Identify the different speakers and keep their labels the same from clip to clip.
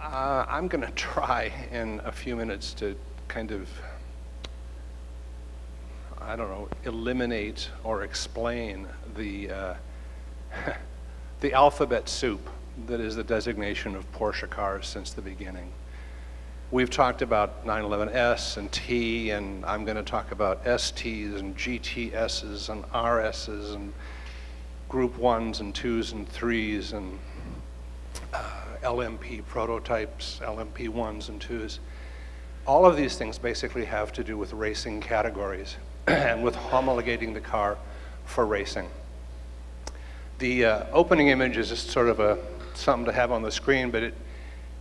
Speaker 1: Uh, I'm going to try in a few minutes to kind of, I don't know, eliminate or explain the, uh, the alphabet soup that is the designation of Porsche cars since the beginning. We've talked about 911S and T, and I'm going to talk about STs and GTSs and RSs and Group 1s and 2s and 3s and uh, LMP prototypes, LMP 1s and 2s. All of these things basically have to do with racing categories and with homologating the car for racing. The uh, opening image is just sort of a something to have on the screen, but it,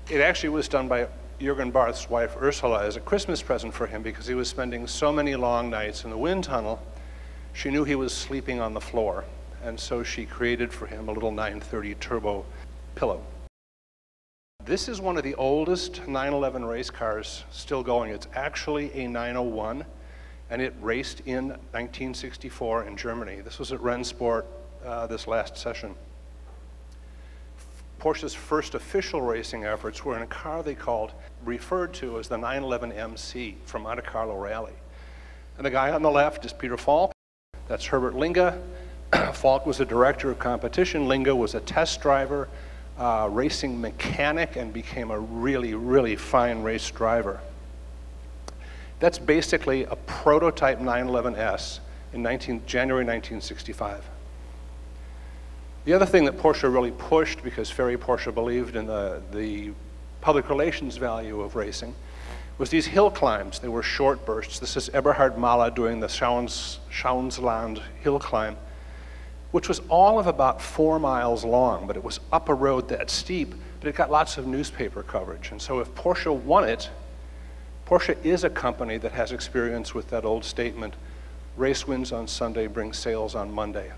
Speaker 1: it actually was done by Jurgen Barth's wife Ursula as a Christmas present for him because he was spending so many long nights in the wind tunnel. She knew he was sleeping on the floor, and so she created for him a little 930 turbo pillow. This is one of the oldest 911 race cars still going. It's actually a 901, and it raced in 1964 in Germany. This was at Rennsport uh, this last session. Porsche's first official racing efforts were in a car they called, referred to as the 911 MC from Monte Carlo Rally. And the guy on the left is Peter Falk. That's Herbert Linge. Falk was a director of competition. Linge was a test driver, uh, racing mechanic, and became a really, really fine race driver. That's basically a prototype 911S in 19, January 1965. The other thing that Porsche really pushed, because Ferry Porsche believed in the, the public relations value of racing, was these hill climbs. They were short bursts. This is Eberhard Mahle doing the Schauens, hill climb, which was all of about four miles long, but it was up a road that steep, but it got lots of newspaper coverage. And so if Porsche won it, Porsche is a company that has experience with that old statement, race wins on Sunday, bring sales on Monday.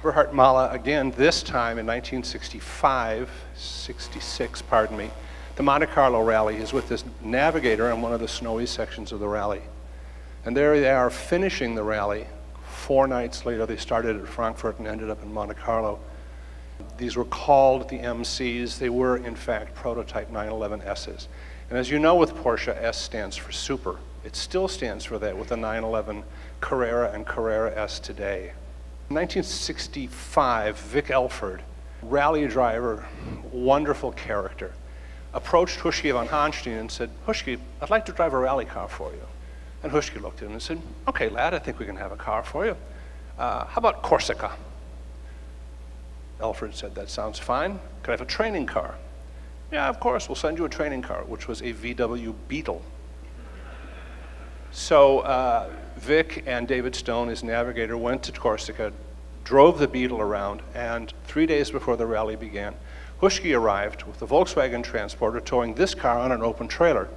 Speaker 1: Eberhard Mahle, again, this time in 1965, 66, pardon me, the Monte Carlo rally is with this navigator on one of the snowy sections of the rally. And there they are finishing the rally. Four nights later, they started at Frankfurt and ended up in Monte Carlo. These were called the MCs. They were, in fact, prototype 911Ss. And as you know with Porsche, S stands for super. It still stands for that with the 911 Carrera and Carrera S today. In 1965, Vic Elford, rally driver, wonderful character, approached Huschke von Hanstein and said, Huschke, I'd like to drive a rally car for you. And Huschke looked at him and said, okay, lad, I think we can have a car for you. Uh, how about Corsica? Elford said, that sounds fine. Could I have a training car? Yeah, of course, we'll send you a training car, which was a VW Beetle. So uh, Vic and David Stone, his navigator, went to Corsica, drove the Beetle around, and three days before the rally began, Huschke arrived with the Volkswagen Transporter towing this car on an open trailer.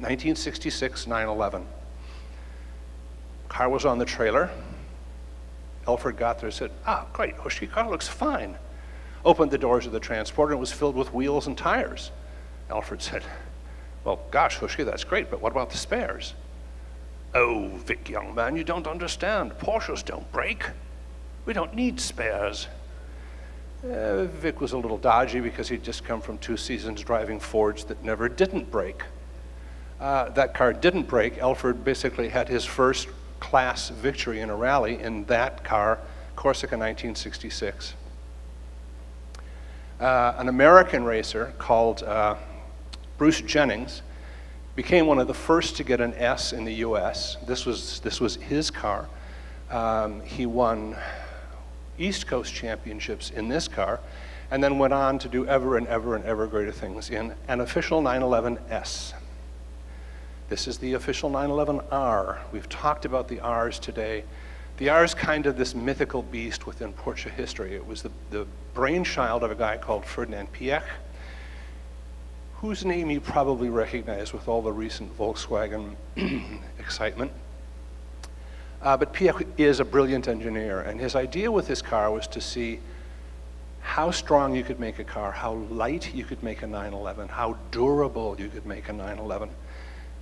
Speaker 1: 1966 9-11. Car was on the trailer. Elford got there and said, ah, great, Huschke car looks fine. Opened the doors of the transporter and it was filled with wheels and tires. Elford said, well, gosh, Huschke, that's great, but what about the spares? Oh, Vic, young man, you don't understand. Porsches don't break. We don't need spares. Uh, Vic was a little dodgy because he'd just come from two seasons driving Fords that never didn't break. Uh, that car didn't break. Elford basically had his first class victory in a rally in that car, Corsica 1966. Uh, an American racer called uh, Bruce Jennings became one of the first to get an S in the US. This was, this was his car. Um, he won East Coast championships in this car, and then went on to do ever and ever and ever greater things in an official 911S. This is the official 911R. We've talked about the Rs today. The R is kind of this mythical beast within Porsche history. It was the, the brainchild of a guy called Ferdinand Piëch, whose name you probably recognize with all the recent Volkswagen excitement. Uh, but Piëch is a brilliant engineer, and his idea with this car was to see how strong you could make a car, how light you could make a 911, how durable you could make a 911.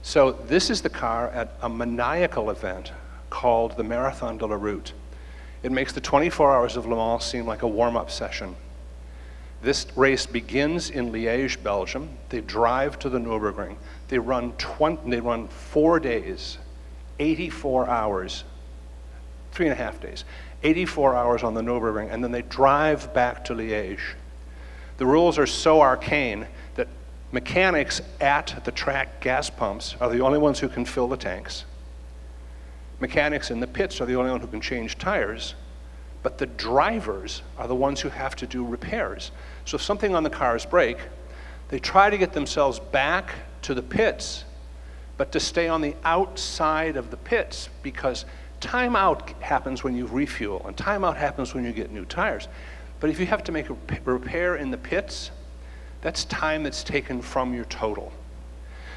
Speaker 1: So this is the car at a maniacal event called the Marathon de la Route. It makes the 24 hours of Le Mans seem like a warm-up session. This race begins in Liège, Belgium. They drive to the Nürburgring. They run, 20, they run four days, 84 hours, three and a half days, 84 hours on the Nürburgring, and then they drive back to Liège. The rules are so arcane mechanics at the track gas pumps are the only ones who can fill the tanks. Mechanics in the pits are the only ones who can change tires, but the drivers are the ones who have to do repairs. So if something on the cars break, they try to get themselves back to the pits, but to stay on the outside of the pits because timeout happens when you refuel and timeout happens when you get new tires. But if you have to make a repair in the pits, that's time that's taken from your total.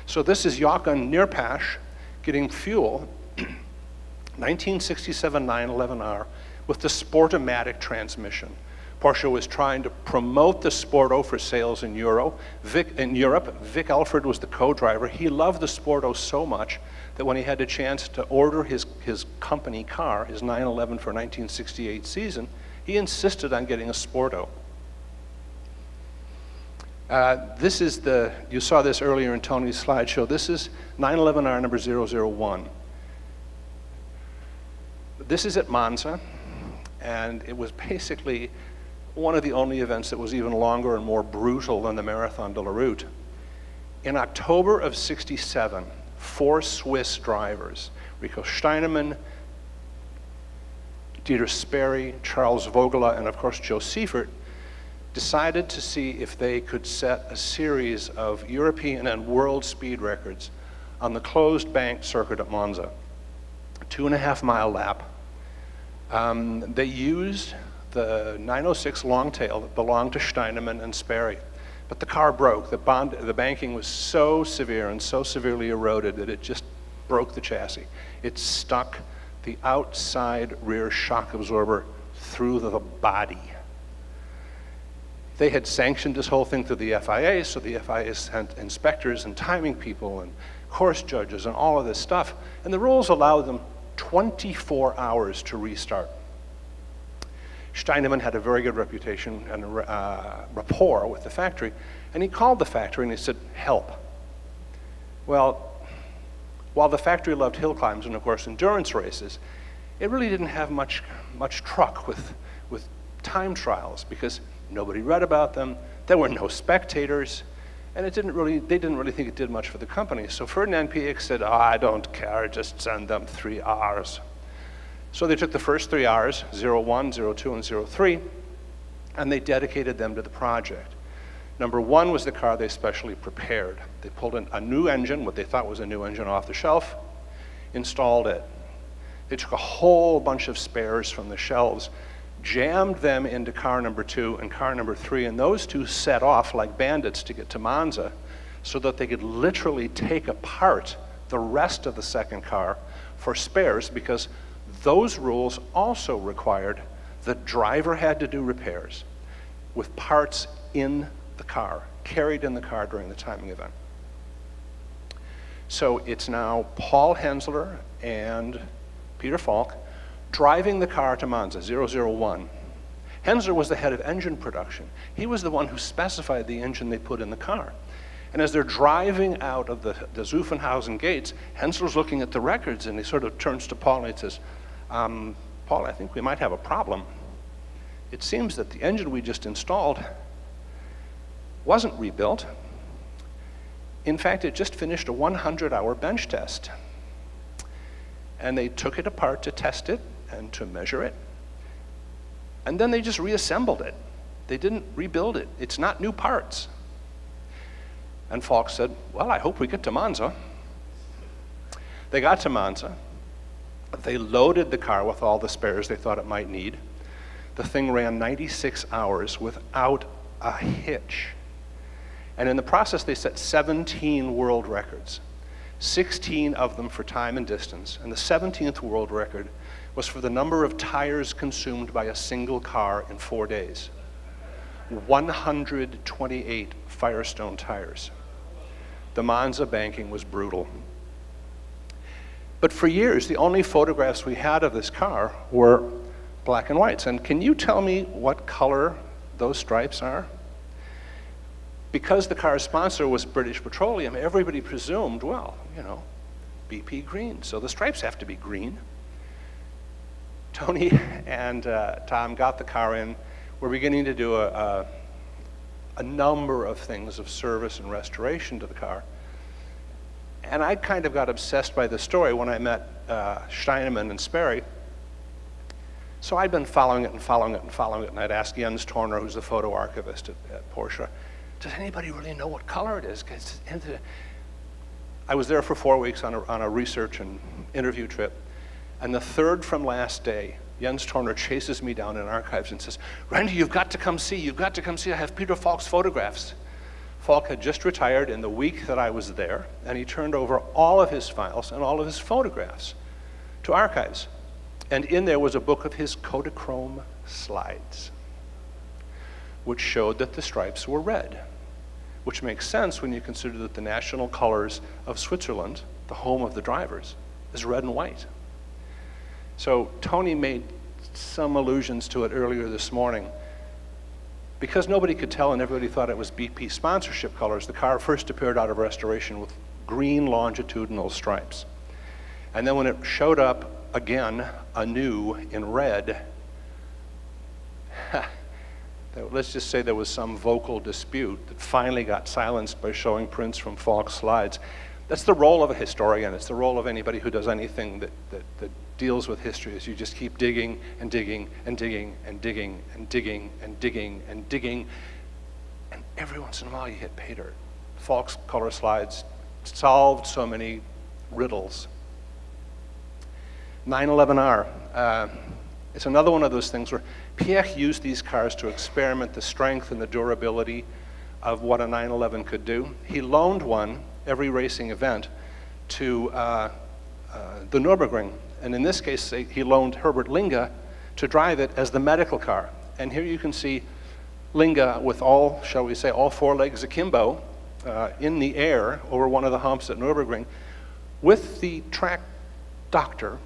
Speaker 1: So this is Jochen Neerpasch getting fuel, 1967 911R, with the Sportomatic transmission. Porsche was trying to promote the Sporto for sales in, Euro. Vic, in Europe. Vic Elford was the co-driver. He loved the Sporto so much that when he had a chance to order his, his company car, his 911 for 1968 season, he insisted on getting a Sporto. Uh, this is the, you saw this earlier in Tony's slideshow. This is 911R number 001. This is at Monza, and it was basically one of the only events that was even longer and more brutal than the Marathon de la Route. In October of 67, four Swiss drivers, Rico Steinemann, Dieter Spoerry, Charles Vögele, and of course Jo Siffert, decided to see if they could set a series of European and world speed records on the closed bank circuit at Monza. Two and a half mile lap. Um, they used the 906 Longtail that belonged to Steinemann and Spoerry. But the car broke. The, bond, the banking was so severe and so severely eroded that it just broke the chassis. It stuck the outside rear shock absorber through the body. They had sanctioned this whole thing through the FIA, so the FIA sent inspectors and timing people and course judges and all of this stuff. And the rules allowed them 24 hours to restart. Steinemann had a very good reputation and uh, rapport with the factory, and he called the factory and he said, help. Well, while the factory loved hill climbs and, of course, endurance races, it really didn't have much, much truck with, with time trials because nobody read about them, there were no spectators, and it didn't really, they didn't really think it did much for the company. So Ferdinand Piëch said, oh, I don't care, just send them three R's. So they took the first three R's, 01, 02, and 03, and they dedicated them to the project. Number one was the car they specially prepared. They pulled in a new engine, what they thought was a new engine off the shelf, installed it. They took a whole bunch of spares from the shelves, jammed them into car number two and car number three, and those two set off like bandits to get to Monza so that they could literally take apart the rest of the second car for spares because those rules also required the driver had to do repairs with parts in the car, carried in the car during the timing event. So it's now Paul Hensler and Peter Falk driving the car to Monza 001. Hensler was the head of engine production. He was the one who specified the engine they put in the car. And as they're driving out of the, the Zuffenhausen gates, Hensler's looking at the records and he sort of turns to Paul and he says, um, Paul, I think we might have a problem. It seems that the engine we just installed wasn't rebuilt. In fact, it just finished a 100 hour bench test. And they took it apart to test it and to measure it. And then they just reassembled it. They didn't rebuild it. It's not new parts. And Falk said, Well, I hope we get to Monza. They got to Monza. They loaded the car with all the spares they thought it might need. The thing ran 96 hours without a hitch. And in the process, they set 17 world records, 16 of them for time and distance. And the 17th world record was for the number of tires consumed by a single car in four days 128 Firestone tires. The Monza banking was brutal. But for years, the only photographs we had of this car were black and whites. And can you tell me what color those stripes are? because the car's sponsor was British Petroleum, everybody presumed, well, you know, BP green, so the stripes have to be green. Tony and uh, Tom got the car in. We're beginning to do a, a, a, number of things of service and restoration to the car. And I kind of got obsessed by the story when I met uh, Steinemann and Spoerry. So I'd been following it and following it and following it, and I'd ask Jens Torner, who's the photo archivist at, at Porsche, does anybody really know what color it is? I was there for four weeks on a, on a research and interview trip. And the third from last day, Jens Torner chases me down in archives and says, Randy, you've got to come see. You've got to come see. I have Peter Falk's photographs. Falk had just retired in the week that I was there, and he turned over all of his files and all of his photographs to archives. And in there was a book of his Kodachrome slides, which showed that the stripes were red, which makes sense when you consider that the national colors of Switzerland, the home of the drivers, is red and white. So Tony made some allusions to it earlier this morning. Because nobody could tell and everybody thought it was BP sponsorship colors, the car first appeared out of restoration with green longitudinal stripes. And then when it showed up again anew in red, let's just say there was some vocal dispute that finally got silenced by showing prints from Falk's slides. That's the role of a historian. It's the role of anybody who does anything that, that, that deals with history is you just keep digging and digging and digging and digging and digging and digging and digging. And every once in a while you hit pay dirt. Falk's color slides solved so many riddles. 911R. Uh, it's another one of those things where Piech used these cars to experiment the strength and the durability of what a 911 could do. He loaned one every racing event to uh, uh, the Nürburgring and in this case, he loaned Herbert Linge to drive it as the medical car. And here you can see Linge with all, shall we say, all four legs akimbo uh, in the air over one of the humps at Nürburgring with the track doctor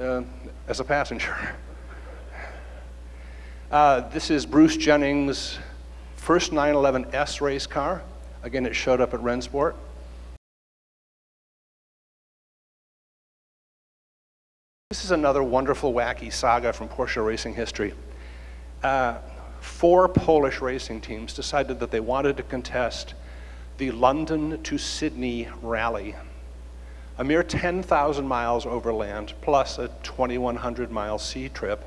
Speaker 1: uh, as a passenger. Uh, this is Bruce Jennings' first 911S race car. Again, it showed up at Rennsport. This is another wonderful, wacky saga from Porsche racing history. Uh, four Polish racing teams decided that they wanted to contest the London to Sydney rally, a mere 10,000 miles overland plus a 2,100 mile sea trip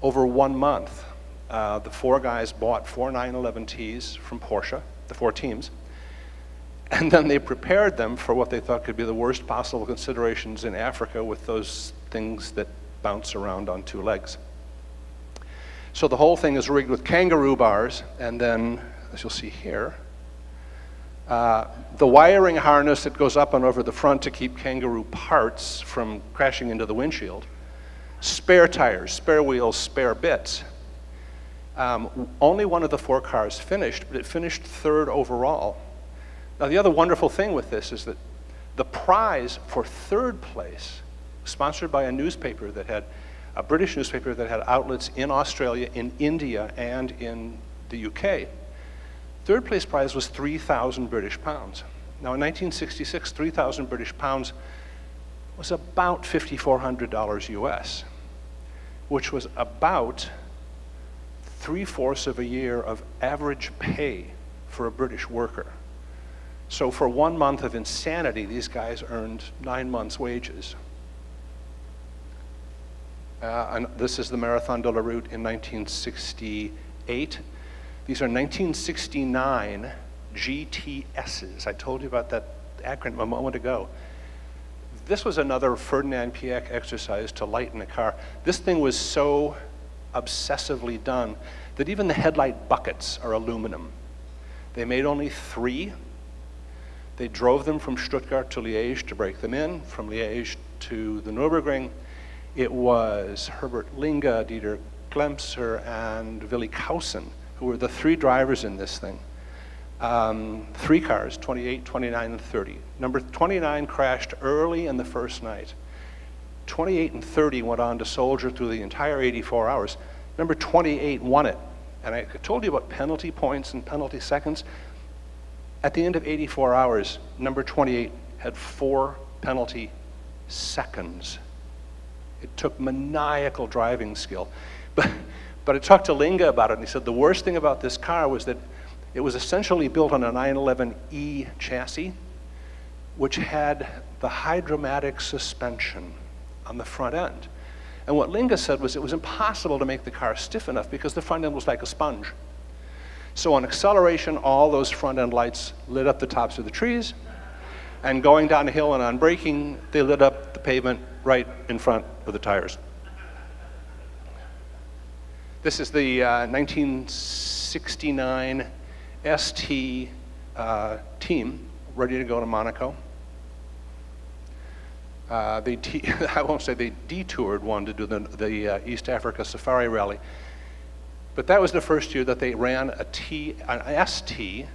Speaker 1: over one month. Uh, the four guys bought four 911Ts from Porsche, the four teams, and then they prepared them for what they thought could be the worst possible considerations in Africa with those things that bounce around on two legs. So the whole thing is rigged with kangaroo bars, and then, as you'll see here, uh, the wiring harness that goes up and over the front to keep kangaroo parts from crashing into the windshield, spare tires, spare wheels, spare bits. Um, only one of the four cars finished, but it finished third overall. Now, the other wonderful thing with this is that the prize for third place sponsored by a newspaper that had, a British newspaper that had outlets in Australia, in India, and in the UK. Third place prize was 3,000 British pounds. Now in 1966, 3,000 British pounds was about $5,400 US, which was about three-fourths of a year of average pay for a British worker. So for one month of insanity, these guys earned nine months' wages. Uh, and this is the Marathon de la Route in 1968. These are 1969 GTSs. I told you about that acronym a moment ago. This was another Ferdinand Piech exercise to lighten a car. This thing was so obsessively done that even the headlight buckets are aluminum. They made only three. They drove them from Stuttgart to Liège to break them in, from Liège to the Nürburgring, it was Herbert Linge, Dieter Glemser, and Willi Kauhsen, who were the three drivers in this thing. Um, three cars, 28, 29, and 30. Number 29 crashed early in the first night. 28 and 30 went on to soldier through the entire 84 hours. Number 28 won it And I told you about penalty points and penalty seconds. At the end of 84 hours, number 28 had four penalty seconds. It took maniacal driving skill. But, but I talked to Linge about it, and he said the worst thing about this car was that it was essentially built on a 911E chassis, which had the hydromatic suspension on the front end. And what Linge said was it was impossible to make the car stiff enough because the front end was like a sponge. So on acceleration, all those front end lights lit up the tops of the trees. And going down a hill and on braking, they lit up the pavement right in front of the tires. This is the uh, 1969 ST uh, team ready to go to Monaco. Uh, they I won't say they detoured one to do the, the uh, East Africa Safari Rally, but that was the first year that they ran a T, an ST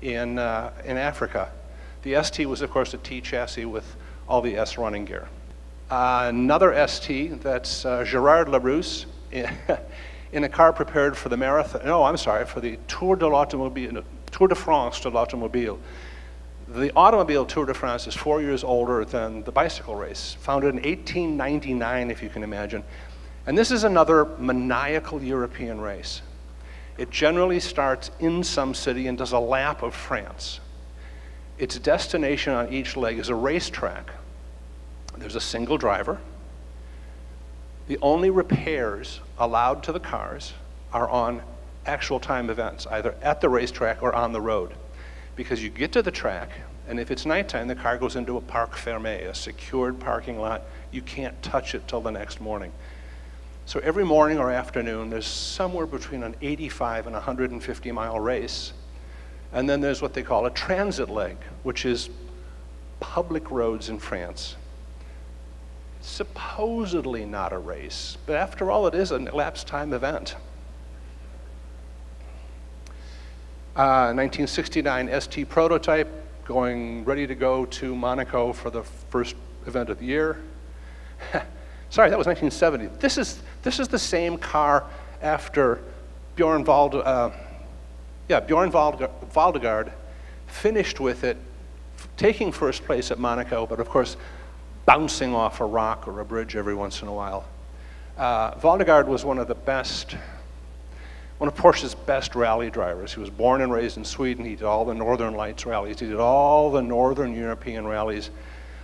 Speaker 1: in, uh, in Africa. The ST was, of course, a T chassis with all the S running gear. Uh, another ST, that's uh, Gerard Larousse, in a car prepared for the marathon, no, I'm sorry, for the Tour de l'Automobile, Tour de France de l'Automobile. The Automobile Tour de France is four years older than the bicycle race, founded in 1899, if you can imagine. And this is another maniacal European race. It generally starts in some city and does a lap of France. Its destination on each leg is a racetrack. There's a single driver. The only repairs allowed to the cars are on actual time events, either at the racetrack or on the road because you get to the track, and if it's nighttime, the car goes into a parc fermé, a secured parking lot. You can't touch it till the next morning. So every morning or afternoon, there's somewhere between an 85 and 150 mile race. And then there's what they call a transit leg, which is public roads in France. Supposedly not a race, but after all, it is an elapsed time event. 1969 uh, ST prototype going ready to go to Monaco for the first event of the year. Sorry, that was 1970. This is, this is the same car after Bjorn, Vald, uh, yeah, Bjorn Vald, Waldegard finished with it, taking first place at Monaco, but of course, bouncing off a rock or a bridge every once in a while. Uh, Waldegard was one of the best one of Porsche's best rally drivers. He was born and raised in Sweden. He did all the Northern Lights rallies. He did all the Northern European rallies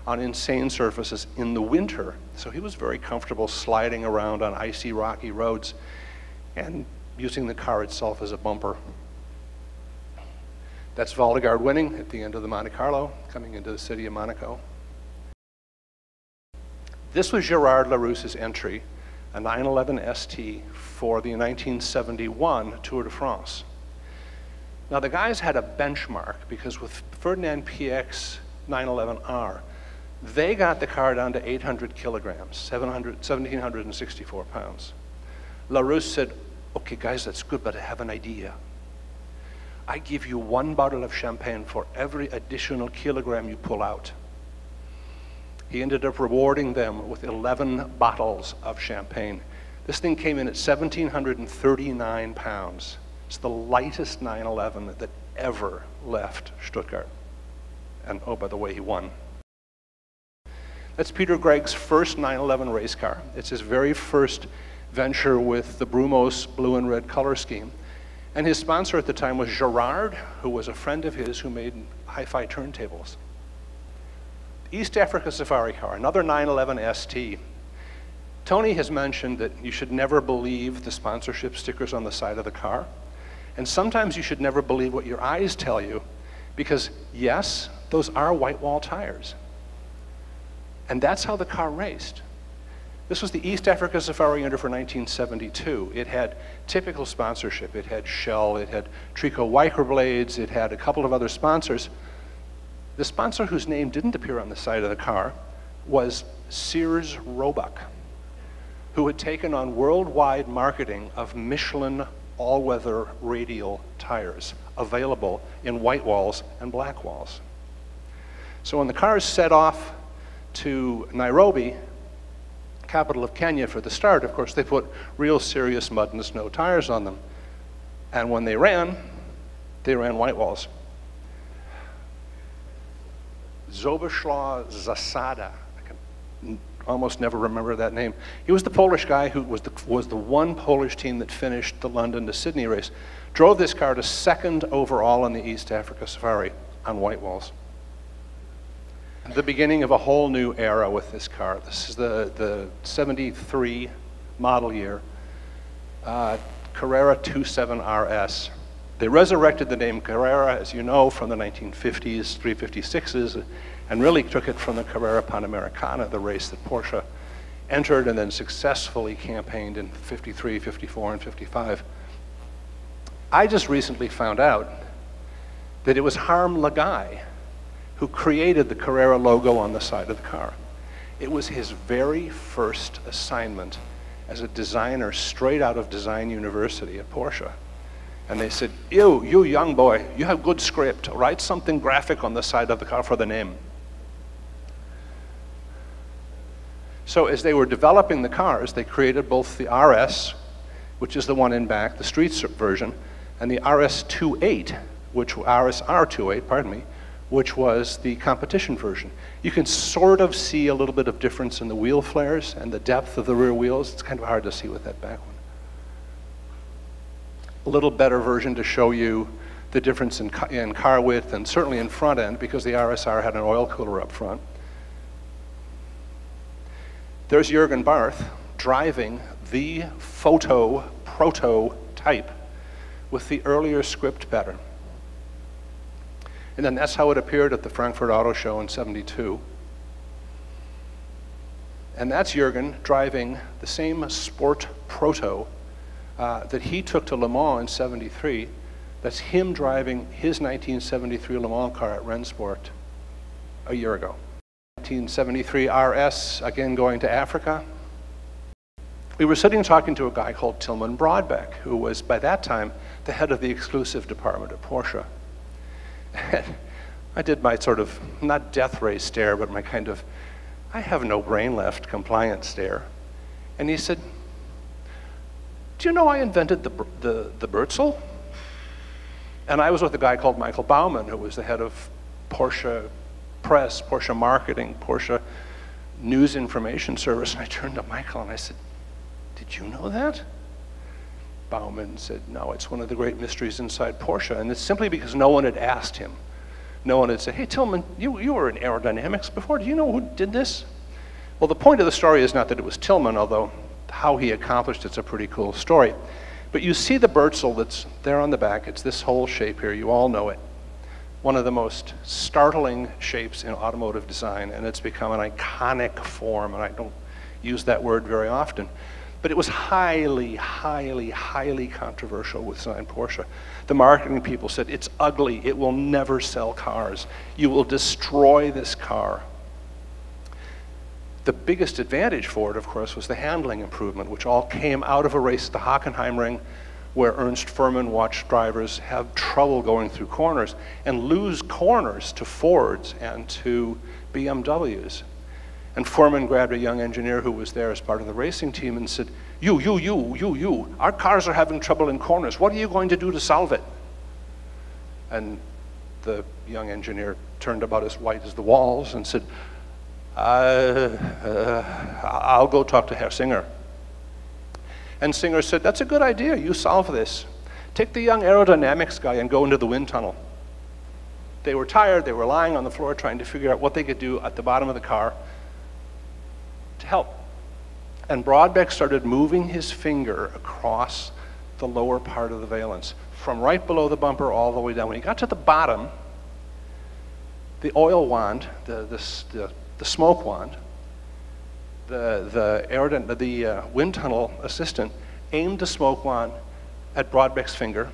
Speaker 1: on insane surfaces in the winter. So he was very comfortable sliding around on icy, rocky roads and using the car itself as a bumper. That's Waldegard winning at the end of the Monte Carlo, coming into the city of Monaco. This was Gerard Larousse's entry a 911 ST for the 1971 Tour de France. Now the guys had a benchmark because with Ferdinand Piëch's 911R, they got the car down to 800 kilograms, 700, 1,764 pounds. Larousse said, okay guys, that's good, but I have an idea. I give you one bottle of champagne for every additional kilogram you pull out he ended up rewarding them with 11 bottles of champagne. This thing came in at 1,739 pounds. It's the lightest 911 that ever left Stuttgart. And oh, by the way, he won. That's Peter Gregg's first 911 race car. It's his very first venture with the Brumos blue and red color scheme. And his sponsor at the time was Garrard, who was a friend of his who made hi-fi turntables. East Africa Safari car, another 911 ST. Tony has mentioned that you should never believe the sponsorship stickers on the side of the car. And sometimes you should never believe what your eyes tell you because, yes, those are white wall tires. And that's how the car raced. This was the East Africa Safari under for 1972. It had typical sponsorship. It had Shell, it had Trico Wiper Blades, it had a couple of other sponsors. The sponsor whose name didn't appear on the side of the car was Sears Roebuck, who had taken on worldwide marketing of Michelin all-weather radial tires available in white walls and black walls. So when the cars set off to Nairobi, capital of Kenya, for the start, of course, they put real serious mud and snow tires on them. And when they ran, they ran white walls. Sobiesław Zasada, I can almost never remember that name. He was the Polish guy who was the, was the one Polish team that finished the London to Sydney race. Drove this car to second overall in the East Africa Safari on white walls. The beginning of a whole new era with this car. This is the, the 73 model year, uh, Carrera 27 RS. They resurrected the name Carrera, as you know, from the 1950s, 356s, and really took it from the Carrera Panamericana, the race that Porsche entered and then successfully campaigned in 53, 54, and 55. I just recently found out that it was Harm Lagaay who created the Carrera logo on the side of the car. It was his very first assignment as a designer straight out of Design University at Porsche. And they said, you, you young boy, you have good script. Write something graphic on the side of the car for the name. So as they were developing the cars, they created both the RS, which is the one in back, the street version, and the RS28, which RSR28, pardon me, which was the competition version. You can sort of see a little bit of difference in the wheel flares and the depth of the rear wheels. It's kind of hard to see with that back one. A little better version to show you the difference in, in car width and certainly in front end because the RSR had an oil cooler up front. There's Jurgen Barth driving the photo prototype with the earlier script pattern. And then that's how it appeared at the Frankfurt Auto Show in 72. And that's Jurgen driving the same sport proto uh, that he took to Le Mans in 73. That's him driving his 1973 Le Mans car at Rennsport a year ago. 1973 RS, again going to Africa, we were sitting talking to a guy called Tilman Brodbeck, who was by that time the head of the exclusive department at Porsche. And I did my sort of, not death ray stare, but my kind of, I have no brain left compliance stare. And he said, Do you know I invented the, the, the Bürzel? And I was with a guy called Michael Bauman, who was the head of Porsche press, Porsche marketing, Porsche news information service. And I turned to Michael and I said, did you know that? Bauman said, No, it's one of the great mysteries inside Porsche. And it's simply because no one had asked him. No one had said, Hey, Tilman, you, you were in aerodynamics before. Do you know who did this? Well, the point of the story is not that it was Tilman, although how he accomplished it's a pretty cool story. But you see the Bürzel that's there on the back. It's this whole shape here. You all know it. One of the most startling shapes in automotive design, and it's become an iconic form, and I don't use that word very often. But it was highly, highly, highly controversial with Sign Porsche. The marketing people said, it's ugly, it will never sell cars. You will destroy this car. The biggest advantage for it, of course, was the handling improvement, which all came out of a race at the Hockenheimring where Ernst Fuhrmann watched drivers have trouble going through corners and lose corners to Fords and to BMWs. And Fuhrmann grabbed a young engineer who was there as part of the racing team and said, You, you, you, you, you, our cars are having trouble in corners. What are you going to do to solve it? And the young engineer turned about as white as the walls and said, Uh, uh, I'll go talk to Herr Singer. And Singer said, That's a good idea. You solve this. Take the young aerodynamics guy and go into the wind tunnel. They were tired. They were lying on the floor trying to figure out what they could do at the bottom of the car to help. And Brodbeck started moving his finger across the lower part of the valence, from right below the bumper all the way down. When he got to the bottom, the oil wand, the, the, the, the smoke wand, the, the, aerodyn- the uh, wind tunnel assistant aimed the smoke wand at Brodbeck's finger,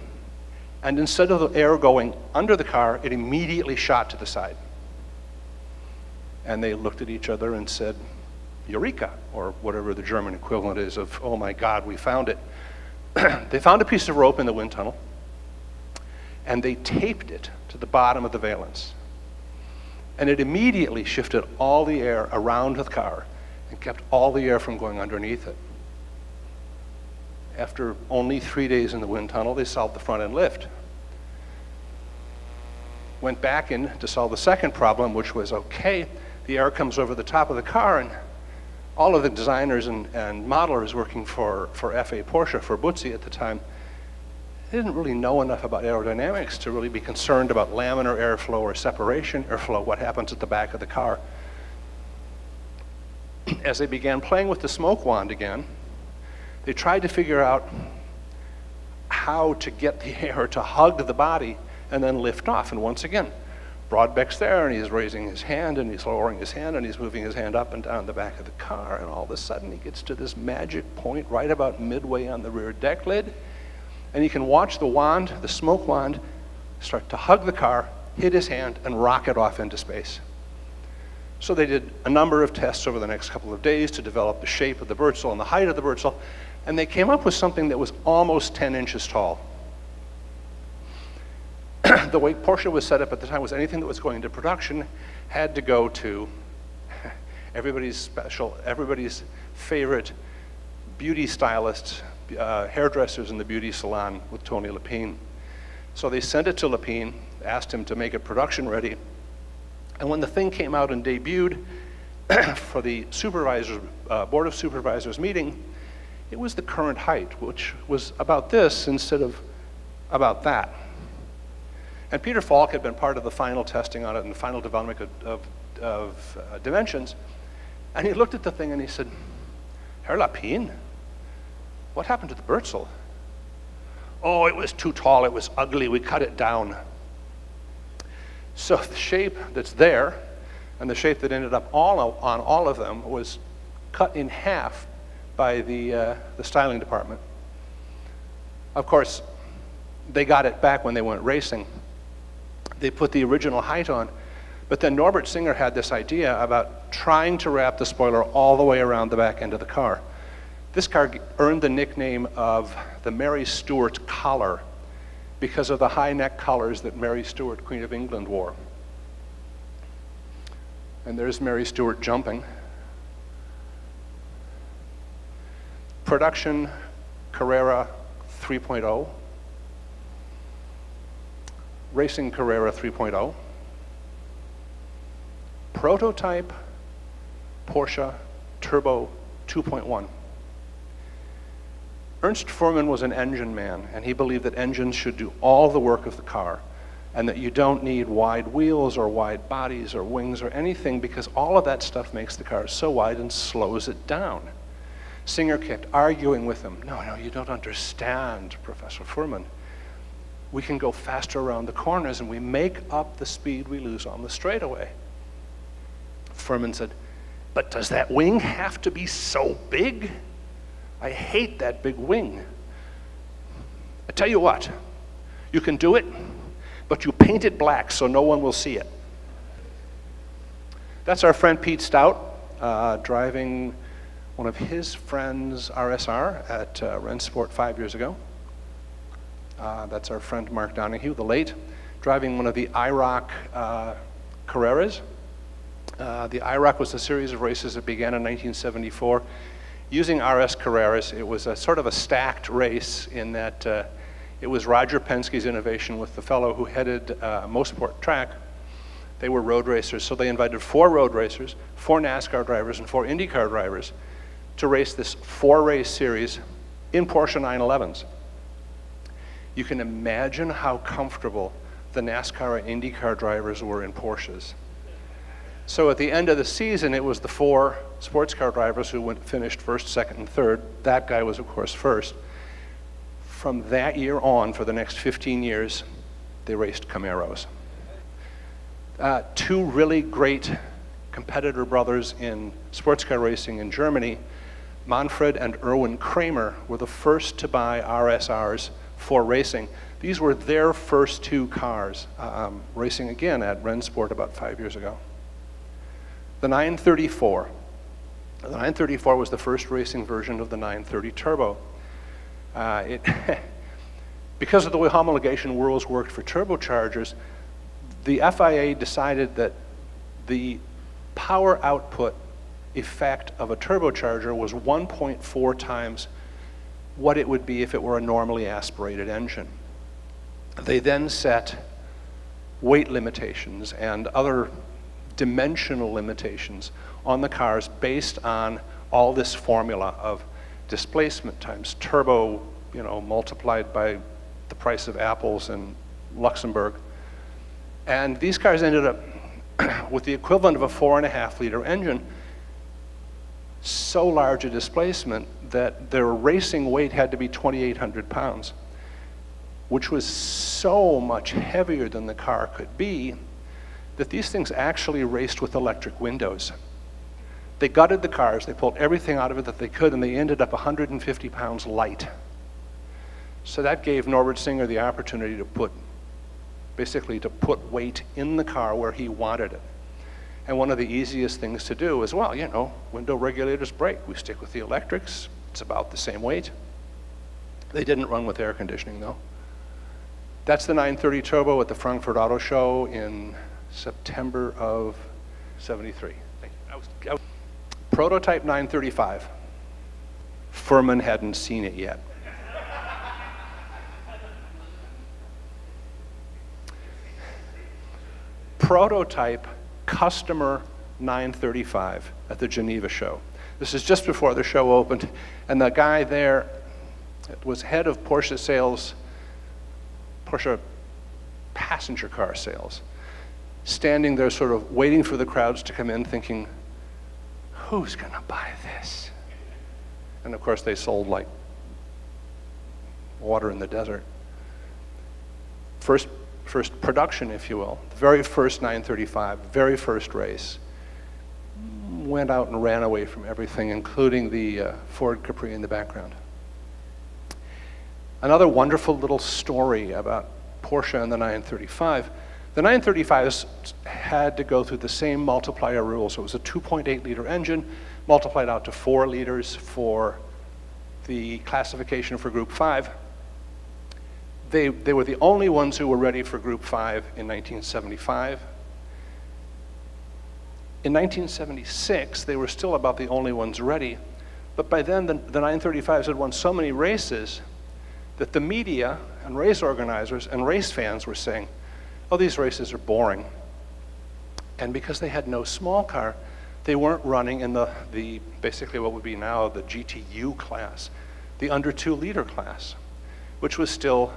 Speaker 1: and instead of the air going under the car, it immediately shot to the side. And they looked at each other and said, Eureka, or whatever the German equivalent is of, oh my God, we found it. they found a piece of rope in the wind tunnel, and they taped it to the bottom of the valence. And it immediately shifted all the air around the car and kept all the air from going underneath it. After only three days in the wind tunnel, they solved the front end lift. Went back in to solve the second problem, which was okay, the air comes over the top of the car, and all of the designers and, and modelers working for, for FA Porsche, for Butzi at the time, they didn't really know enough about aerodynamics to really be concerned about laminar airflow or separation airflow, what happens at the back of the car. As they began playing with the smoke wand again, they tried to figure out how to get the air to hug the body and then lift off. And once again, Brodbeck's there and he's raising his hand and he's lowering his hand and he's moving his hand up and down the back of the car. And all of a sudden he gets to this magic point right about midway on the rear deck lid. And you can watch the wand, the smoke wand, start to hug the car, hit his hand, and rocket off into space. So they did a number of tests over the next couple of days to develop the shape of the Bürzel and the height of the Bürzel, and they came up with something that was almost 10 inches tall. the way Porsche was set up at the time was anything that was going into production had to go to everybody's special, everybody's favorite beauty stylists, uh, hairdressers in the beauty salon with Tony Lapine. So they sent it to Lapine, asked him to make it production ready. And when the thing came out and debuted for the supervisors, uh, board of supervisors meeting, it was the current height, which was about this instead of about that. And Peter Falk had been part of the final testing on it and the final development of, of, of uh, dimensions. And he looked at the thing and he said, Herr Lapine, what happened to the Bürzel? Oh, it was too tall, it was ugly, we cut it down. So the shape that's there and the shape that ended up all on all of them was cut in half by the, uh, the styling department. Of course, they got it back when they went racing. They put the original height on, but then Norbert Singer had this idea about trying to wrap the spoiler all the way around the back end of the car. This car earned the nickname of the Mary Stuart collar because of the high neck collars that Mary Stuart, Queen of England, wore. And there's Mary Stuart jumping. Production Carrera 3.0. Racing Carrera 3.0. Prototype Porsche Turbo 2.1. Ernst Fuhrmann was an engine man, and he believed that engines should do all the work of the car, and that you don't need wide wheels or wide bodies or wings or anything because all of that stuff makes the car so wide and slows it down. Singer kept arguing with him. No, no, you don't understand, Professor Fuhrmann. We can go faster around the corners and we make up the speed we lose on the straightaway. Fuhrmann said, But does that wing have to be so big? I hate that big wing. I tell you what, you can do it, but you paint it black so no one will see it. That's our friend Pete Stout uh, driving one of his friends' RSR at uh, Rennsport five years ago. Uh, that's our friend Mark Donohue, the late, driving one of the IROC uh, Carreras. Uh, the IROC was a series of races that began in 1974 using RS Carreras, it was a sort of a stacked race in that uh, it was Roger Penske's innovation with the fellow who headed uh, Mosport Track. They were road racers, so they invited four road racers, four NASCAR drivers, and four IndyCar drivers to race this four race series in Porsche 911s. You can imagine how comfortable the NASCAR and IndyCar drivers were in Porsches. So at the end of the season, it was the four sports car drivers who went, finished first, second, and third. That guy was, of course, first. From that year on, for the next 15 years, they raced Camaros. Uh, two really great competitor brothers in sports car racing in Germany, Manfred and Erwin Kremer, were the first to buy RSRs for racing. These were their first two cars, um, racing again at Rennsport about five years ago. The 934. The 934 was the first racing version of the 930 Turbo. Uh, it because of the way homologation rules worked for turbochargers, the FIA decided that the power output effect of a turbocharger was 1.4 times what it would be if it were a normally aspirated engine. They then set weight limitations and other dimensional limitations on the cars based on all this formula of displacement times turbo, you know, multiplied by the price of apples in Luxembourg. And these cars ended up with the equivalent of a four and a half liter engine, so large a displacement that their racing weight had to be 2,800 pounds, which was so much heavier than the car could be that these things actually raced with electric windows. They gutted the cars, they pulled everything out of it that they could, and they ended up 150 pounds light. So that gave Norbert Singer the opportunity to put, basically to put weight in the car where he wanted it. And one of the easiest things to do is, well, you know, window regulators break. We stick with the electrics. It's about the same weight. They didn't run with air conditioning, though. That's the 930 Turbo at the Frankfurt Auto Show in September of 73. I was, I was, prototype 935. Fuhrmann hadn't seen it yet. prototype customer 935 at the Geneva show. This is just before the show opened, and the guy there was head of Porsche sales, Porsche passenger car sales, standing there sort of waiting for the crowds to come in thinking, who's going to buy this? And of course, they sold like water in the desert. First, first production, if you will, the very first 935, very first race, went out and ran away from everything, including the uh, Ford Capri in the background. Another wonderful little story about Porsche and the 935 the 935s had to go through the same multiplier rule. So it was a 2.8 liter engine multiplied out to four liters for the classification for group five. They, they were the only ones who were ready for group five in 1975. In 1976, they were still about the only ones ready. But by then, the, the 935s had won so many races that the media and race organizers and race fans were saying, oh, these races are boring. And because they had no small car, they weren't running in the, the basically what would be now the GTU class, the under two liter class, which was still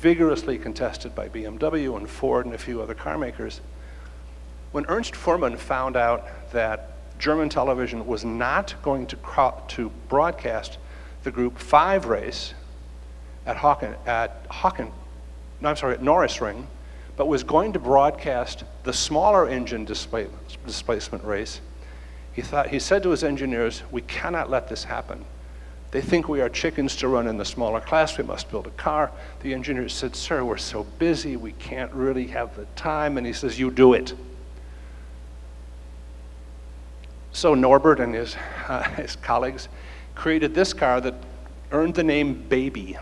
Speaker 1: vigorously contested by BMW and Ford and a few other car makers. When Ernst Fuhrmann found out that German television was not going to, to broadcast the Group 5 race at Hawken, at Hawken, no, I'm sorry, at Norisring, but was going to broadcast the smaller engine displacement race, he, thought, he said to his engineers, we cannot let this happen. They think we are chickens to run in the smaller class. We must build a car. The engineers said, sir, we're so busy. We can't really have the time. And he says, you do it. So Norbert and his, uh, his colleagues created this car that earned the name Baby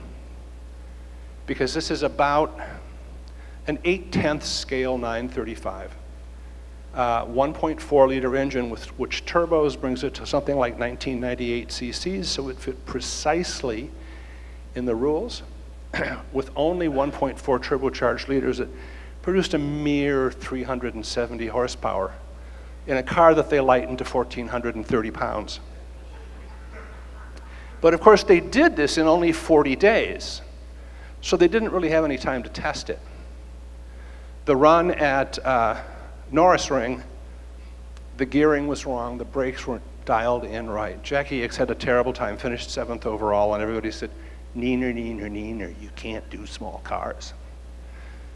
Speaker 1: because this is about an 8 tenths scale 935. Uh, 1.4 liter engine with which turbos brings it to something like 1998 cc's, so it fit precisely in the rules. with only 1.4 turbocharged liters, it produced a mere 370 horsepower in a car that they lightened to 1,430 pounds. But of course, they did this in only 40 days, so they didn't really have any time to test it. The run at uh, Norisring, the gearing was wrong, the brakes weren't dialed in right. Jackie Ickx had a terrible time, finished seventh overall, and everybody said, neener, neener, neener, you can't do small cars.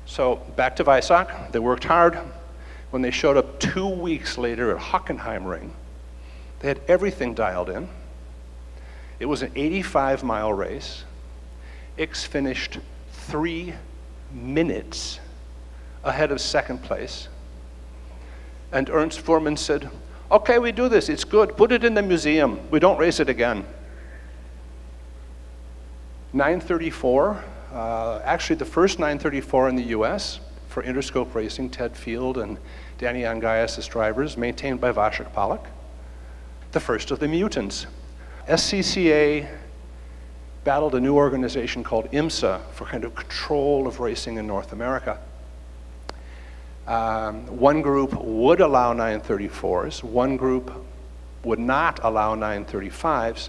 Speaker 1: So back to Weissach, they worked hard. When they showed up two weeks later at Hockenheim Ring, they had everything dialed in. It was an 85 mile race. Ickx finished three minutes ahead of second place. And Ernst Fuhrmann said, okay, we do this, it's good, put it in the museum, we don't race it again. 934, uh, actually the first 934 in the US for Interscope Racing, Ted Field and Danny Ongais as drivers, maintained by Vasek Polak. The first of the mutants. SCCA battled a new organization called IMSA for kind of control of racing in North America. Um, one group would allow 934s, one group would not allow 935s,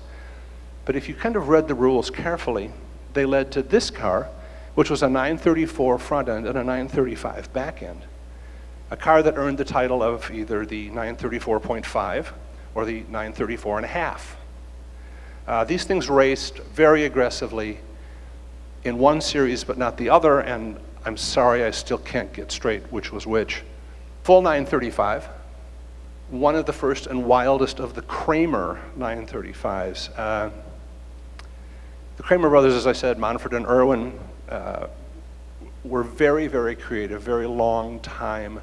Speaker 1: but if you kind of read the rules carefully, they led to this car, which was a 934 front end and a 935 back end. A car that earned the title of either the 934.5 or the 934 and a half. Uh, these things raced very aggressively in one series but not the other, and I'm sorry I still can't get straight which was which. Full 935, one of the first and wildest of the Kremer 935s. Uh, the Kremer brothers, as I said, Manfred and Erwin, uh, were very, very creative, very long time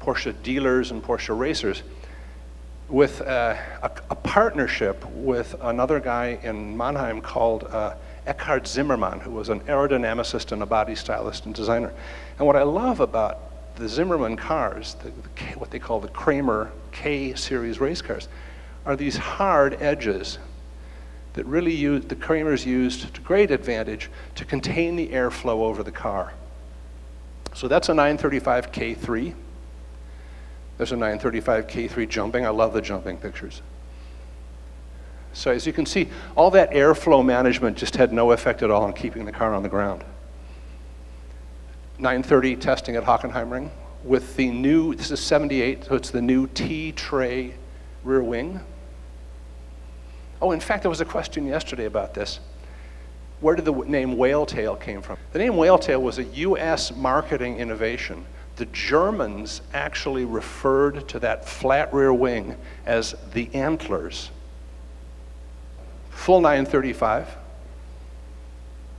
Speaker 1: Porsche dealers and Porsche racers with uh, a, a, partnership with another guy in Mannheim called uh, Eckhard Zimmermann, who was an aerodynamicist and a body stylist and designer. And what I love about the Zimmermann cars, the, the K, what they call the Kremer K series race cars, are these hard edges that really use, the Kremers used to great advantage to contain the airflow over the car. So that's a 935 K3. There's a 935 K3 jumping. I love the jumping pictures. So as you can see, all that airflow management just had no effect at all on keeping the car on the ground. 930 testing at Hockenheimring with the new, this is 78, so it's the new T-tray rear wing. Oh, in fact, there was a question yesterday about this. Where did the name Whale Tail came from? The name Whale Tail was a US marketing innovation the Germans actually referred to that flat rear wing as the antlers. Full 935.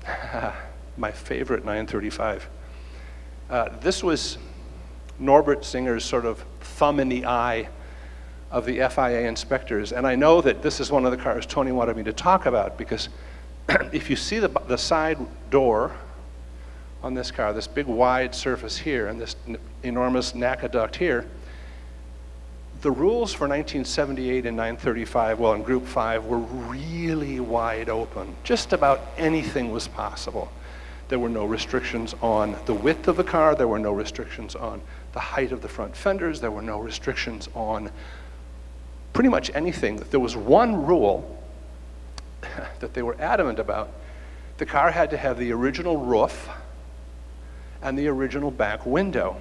Speaker 1: My favorite 935. Uh, this was Norbert Singer's sort of thumb in the eye of the FIA inspectors. And I know that this is one of the cars Tony wanted me to talk about because if you see the, the side door on this car, this big wide surface here and this enormous NACA duct here, the rules for 1978 and 935, well, in Group 5, were really wide open. Just about anything was possible. There were no restrictions on the width of the car. There were no restrictions on the height of the front fenders. There were no restrictions on pretty much anything. There was one rule that they were adamant about. The car had to have the original roof and the original back window.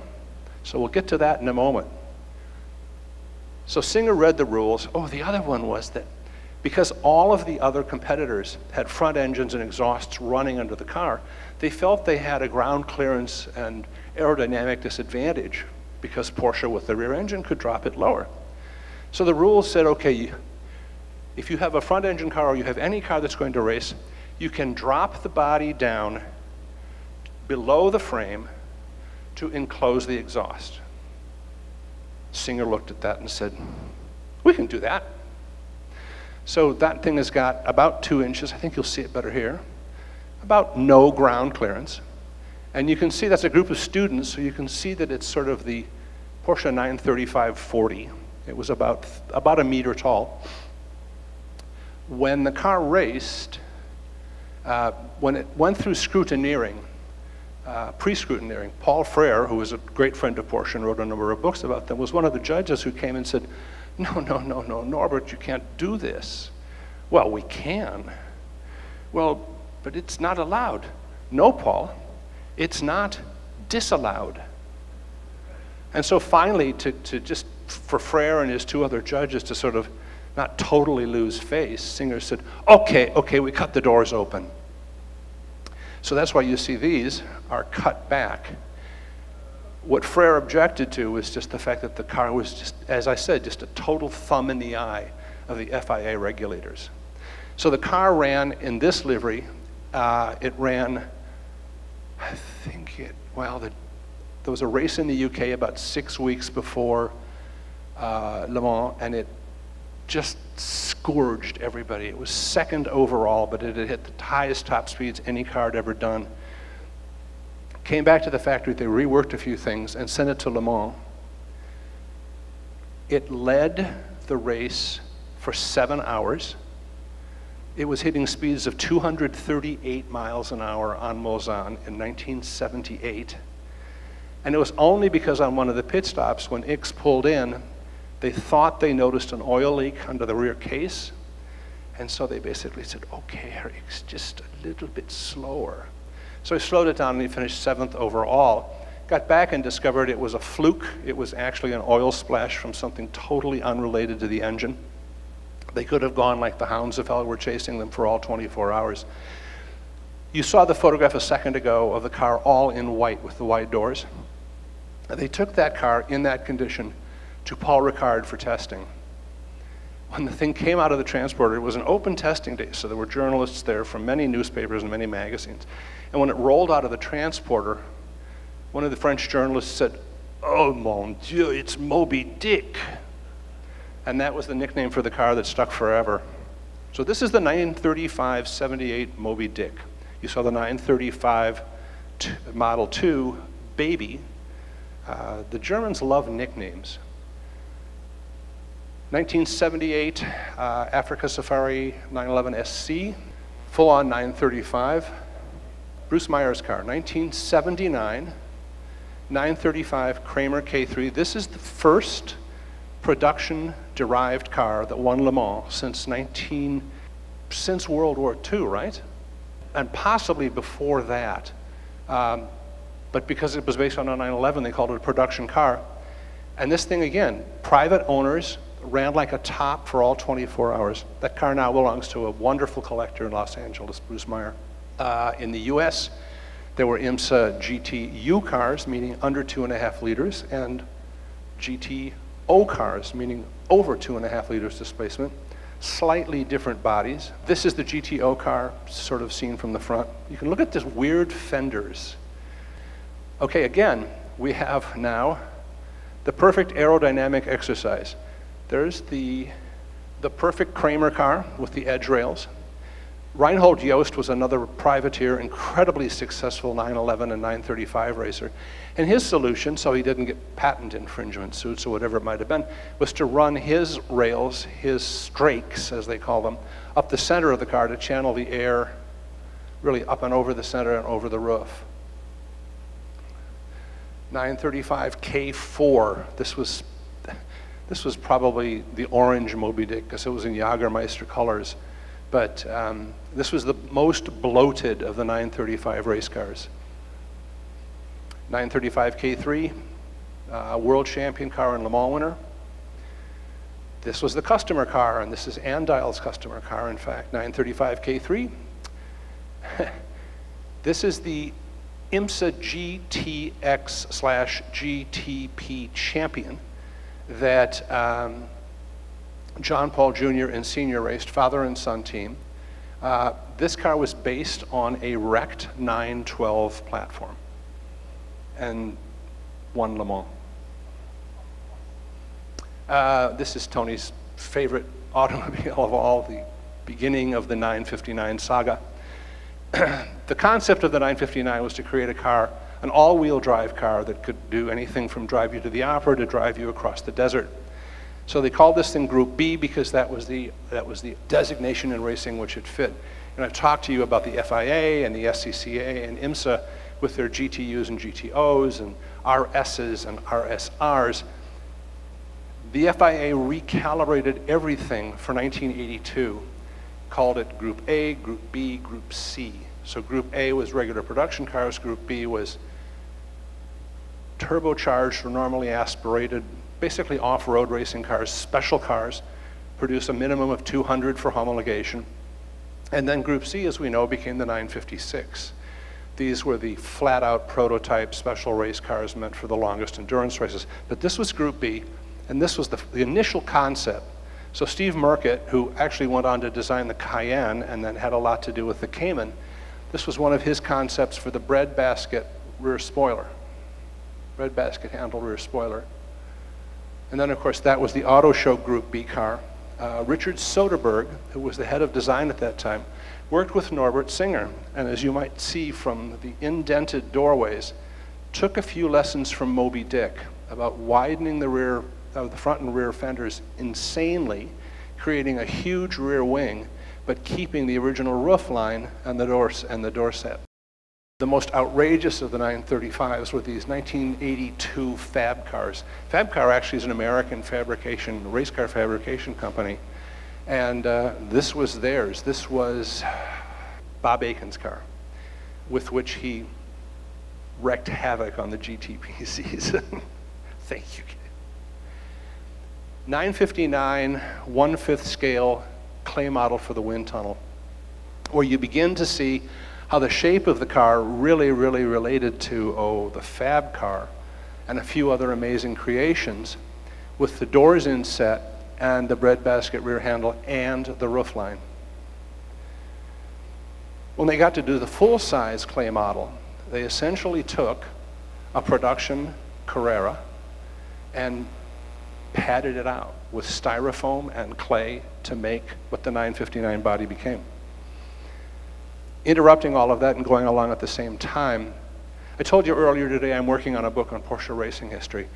Speaker 1: So we'll get to that in a moment. So Singer read the rules. Oh, the other one was that because all of the other competitors had front engines and exhausts running under the car, they felt they had a ground clearance and aerodynamic disadvantage because Porsche with the rear engine could drop it lower. So the rules said, okay, if you have a front engine car or you have any car that's going to race, you can drop the body down below the frame to enclose the exhaust. Singer looked at that and said, we can do that. So that thing has got about two inches, I think you'll see it better here, about no ground clearance. And you can see that's a group of students, so you can see that it's sort of the Porsche 935-40. It was about, about a meter tall. When the car raced, uh, when it went through scrutineering, uh, pre-scrutineering. Paul Frère, who was a great friend of Porsche and wrote a number of books about them, was one of the judges who came and said, no, no, no, no, Norbert, you can't do this. Well, we can. Well, but it's not allowed. No, Paul, it's not disallowed. And so finally, to, to just for Frère and his two other judges to sort of not totally lose face, Singer said, okay, okay, we cut the doors open. So that's why you see these are cut back. What Frère objected to was just the fact that the car was just, as I said, just a total thumb in the eye of the FIA regulators. So the car ran in this livery. Uh, it ran, I think it, well, the, there was a race in the UK about six weeks before uh, Le Mans, and it just scourged everybody. It was second overall, but it had hit the highest top speeds any car had ever done. Came back to the factory, they reworked a few things and sent it to Le Mans. It led the race for seven hours. It was hitting speeds of 238 miles an hour on Mulsanne in 1978. And it was only because on one of the pit stops, when Ickx pulled in, they thought they noticed an oil leak under the rear case. And so they basically said, okay, Ickx, just a little bit slower. So he slowed it down and he finished seventh overall. Got back and discovered it was a fluke. It was actually an oil splash from something totally unrelated to the engine. They could have gone like the hounds of hell were chasing them for all 24 hours. You saw the photograph a second ago of the car all in white with the white doors. They took that car in that condition to Paul Ricard for testing. When the thing came out of the transporter, it was an open testing day, so there were journalists there from many newspapers and many magazines. And when it rolled out of the transporter, one of the French journalists said, Oh mon Dieu, it's Moby Dick. And that was the nickname for the car that stuck forever. So this is the 935 78 Moby Dick. You saw the 935 Model 2 Baby. Uh, the Germans love nicknames. 1978 uh, Africa Safari 911 SC, full on 935. Bruce Meyer's car, 1979 935 Kremer K3. This is the first production derived car that won Le Mans since 19 since World War II, right? And possibly before that. Um, but because it was based on a 911, they called it a production car. And this thing again, private owners ran like a top for all 24 hours. That car now belongs to a wonderful collector in Los Angeles, Bruce Meyer. Uh, in the US, there were IMSA GTU cars, meaning under two and a half liters, and GTO cars, meaning over two and a half liters displacement. Slightly different bodies. This is the GTO car, sort of seen from the front. You can look at these weird fenders. Okay, again, we have now the perfect aerodynamic exercise. There's the, the perfect Kremer car with the edge rails. Reinhold Jost was another privateer, incredibly successful 911 and 935 racer. And his solution, so he didn't get patent infringement suits or whatever it might have been, was to run his rails, his strakes, as they call them, up the center of the car to channel the air really up and over the center and over the roof. 935 K4, this was, this was probably the orange Moby Dick because it was in Jagermeister colors. But um, this was the most bloated of the 935 race cars. 935 K3, uh, world champion car and Le Mans winner. This was the customer car, and this is Andil's customer car, in fact, 935 K3. this is the IMSA GTX slash GTP champion that um, John Paul Jr. and Sr. raced, father and son team. Uh, this car was based on a wrecked 912 platform and won Le Mans. Uh, this is Tony's favorite automobile of all, the beginning of the 959 saga. the concept of the 959 was to create a car, an all-wheel drive car that could do anything from drive you to the opera to drive you across the desert. So they called this thing Group B because that was the, that was the designation in racing which it fit. And I've talked to you about the FIA and the SCCA and IMSA with their GTUs and GTOs and RSs and RSRs. The FIA recalibrated everything for 1982, called it Group A, Group B, Group C. So Group A was regular production cars, Group B was turbocharged or normally aspirated basically off-road racing cars, special cars, produce a minimum of 200 for homologation. And then Group C, as we know, became the 956. These were the flat-out prototype special race cars meant for the longest endurance races. But this was Group B, and this was the, the initial concept. So Steve Murkett, who actually went on to design the Cayenne and then had a lot to do with the Cayman, this was one of his concepts for the breadbasket rear spoiler, breadbasket handle rear spoiler. And then, of course, that was the Auto Show Group B car. Uh, Richard Soderberg, who was the head of design at that time, worked with Norbert Singer, and as you might see from the indented doorways, took a few lessons from Moby Dick about widening the rear, uh, the front and rear fenders insanely, creating a huge rear wing, but keeping the original roof line and the, doors, and the door set. The most outrageous of the 935s were these 1982 Fab cars. Fab Car actually is an American fabrication, race car fabrication company. And uh, this was theirs. This was Bob Akin's car, with which he wreaked havoc on the GTP season. Thank you. 959, one-fifth scale clay model for the wind tunnel, where you begin to see how the shape of the car really, really related to, oh, the Fab car and a few other amazing creations with the doors inset and the breadbasket rear handle and the roof line. When they got to do the full-size clay model, they essentially took a production Carrera and padded it out with styrofoam and clay to make what the 959 body became interrupting all of that and going along at the same time. I told you earlier today I'm working on a book on Porsche racing history.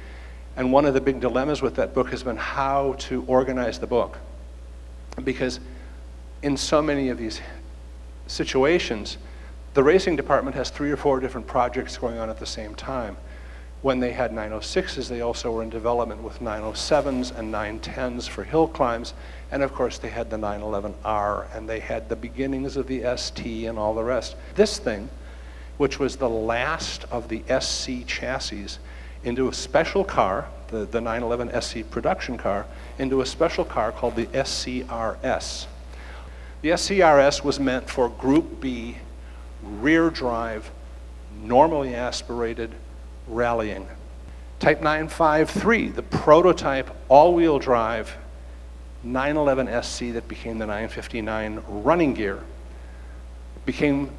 Speaker 1: And one of the big dilemmas with that book has been how to organize the book. Because in so many of these situations, the racing department has three or four different projects going on at the same time. When they had 906s, they also were in development with 907s and 910s for hill climbs. And of course, they had the 911R, and they had the beginnings of the ST and all the rest. This thing, which was the last of the SC chassis, into a special car, the, the 911 SC production car, into a special car called the SCRS. The SCRS was meant for Group B, rear drive, normally aspirated rallying. Type 953, the prototype all-wheel drive 911 SC that became the 959 running gear, became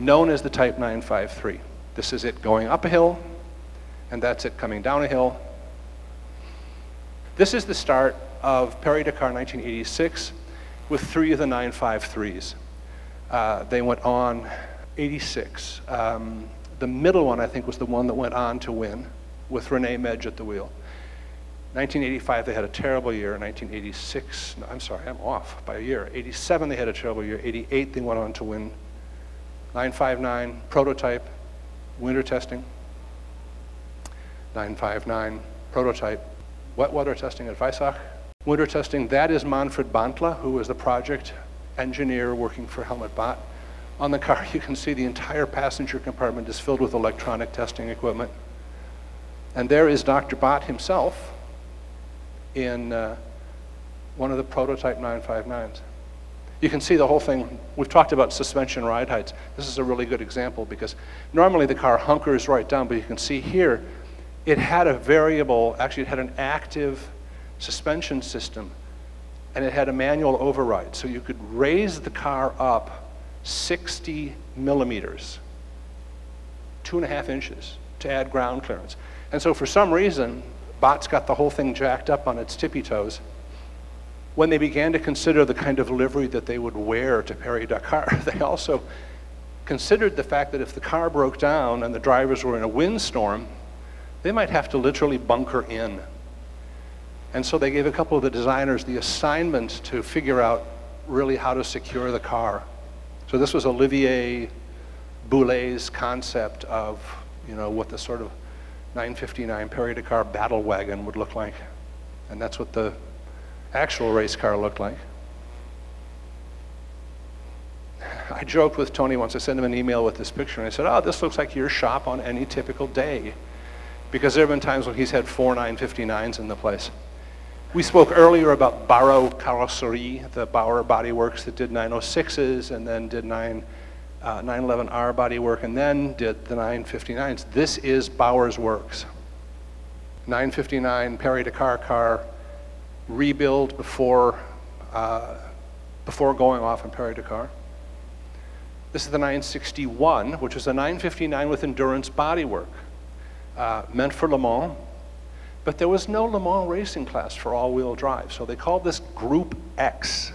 Speaker 1: known as the Type 953. This is it going up a hill, and that's it coming down a hill. This is the start of Paris-Dakar 1986 with three of the 953s. Uh, they went on 86. Um, the middle one, I think, was the one that went on to win with René Metge at the wheel. 1985, they had a terrible year. 1986, no, I'm sorry, I'm off by a year. 87, they had a terrible year. 88, they went on to win 959, prototype, winter testing. 959, prototype, wet weather testing at Weissach. Winter testing, that is Manfred Bantle, who was the project engineer working for Helmut Bott. On the car, you can see the entire passenger compartment is filled with electronic testing equipment. And there is Dr. Bott himself in uh, one of the prototype 959s. You can see the whole thing. We've talked about suspension ride heights. This is a really good example because normally the car hunkers right down, but you can see here it had a variable, actually it had an active suspension system and it had a manual override. So you could raise the car up 60 millimeters, two and a half inches, to add ground clearance. And so for some reason, Bott's got the whole thing jacked up on its tippy toes. When they began to consider the kind of livery that they would wear to Paris-Dakar, they also considered the fact that if the car broke down and the drivers were in a windstorm, they might have to literally bunker in. And so they gave a couple of the designers the assignment to figure out really how to secure the car. So this was Olivier Boulet's concept of, you know, what the sort of 959 Paris-Dakar battle wagon would look like. And that's what the actual race car looked like. I joked with Tony once, I sent him an email with this picture, and I said, oh, this looks like your shop on any typical day. Because there have been times when he's had four 959s in the place. We spoke earlier about Baur Carrosserie, the Baur bodyworks that did 906s and then did 9, uh, 911R body work and then did the 959s. This is Baur's works. 959 Paris-Dakar car, rebuild before, uh, before going off in Perry Paris-Dakar. This is the 961, which is a 959 with endurance bodywork, uh, meant for Le Mans, but there was no Le Mans racing class for all-wheel drive, so they called this Group X.